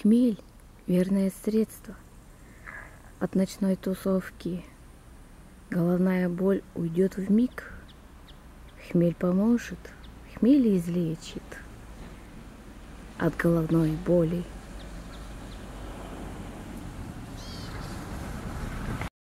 Хмель – верное средство от ночной тусовки. Головная боль уйдет в миг. Хмель поможет, хмель излечит от головной боли.